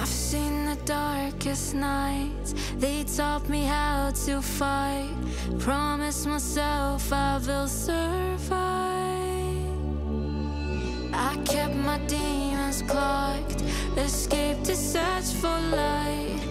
I've seen the darkest nights. They taught me how to fight. Promise myself I will survive. I kept my demons clocked Escaped to search for light.